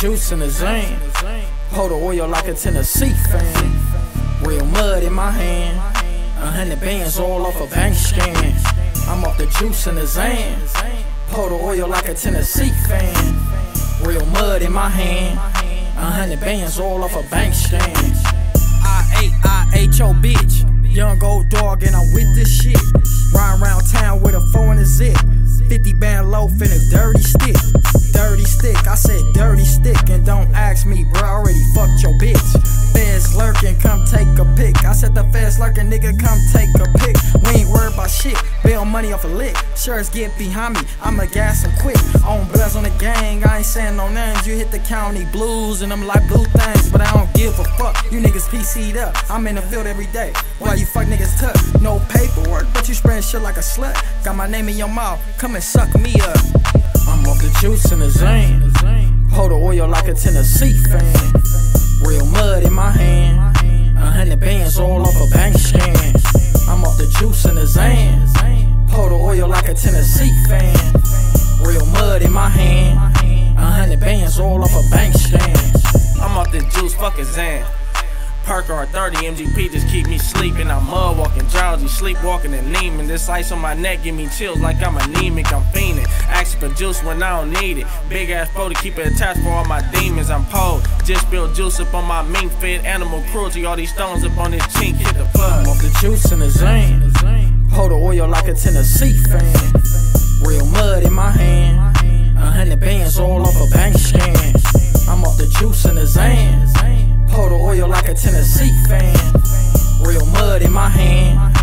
juice in the zane. Hold the oil like a Tennessee fan. Real mud in my hand. A hundred bands all off a bank scan. I'm off the juice in the zane. Hold the oil like a Tennessee fan. Real mud in my hand. A hundred bands all off a bank scan. I ate, I ate your bitch. Young O'Dogg, and I'm with this shit. Ride around town with a four and a zip. 50 band loaf and a dirty stick. Dirty stick, I said don't ask me, bro, I already fucked your bitch. Feds lurking, come take a pic. I said the feds lurking, nigga, come take a pic. We ain't worried about shit. Bail money off a lick. Shirts get behind me, I'ma gas them quick. On bloods on the gang, I ain't saying no names. You hit the county blues and I'm like blue things, but I don't give a fuck. You niggas PC'd up. I'm in the field every day. Why you fuck niggas tough. No paperwork, but you spreading shit like a slut. Got my name in your mouth, come and suck me up. I'm off the juice in the zane. Hold the oil like a Tennessee fan. Real mud in my hand. A hundred bands all off a bank scan. I'm off the juice in the zane. Hold the oil like a Tennessee fan. Real mud in my hand. A hundred bands all off a bank scan. I'm off the juice, fucking Xan. Perk or 30 MGP just keep me sleeping. I'm mud walking, drowsy, sleepwalking, and Neiman. This ice on my neck give me chills like I'm anemic. I'm fiending. Asking for juice when I don't need it. Big ass bow to keep it attached for all my demons. I'm pole. Just spilled juice up on my mink fit. Animal cruelty. All these stones up on this chink. Hit the off the juice in the zane. Hold the oil like a Tennessee fan. Real mud in my hand. A hundred bands all off a bank scan. I'm off the juice in the zane. A Tennessee fan. Real mud in my hand.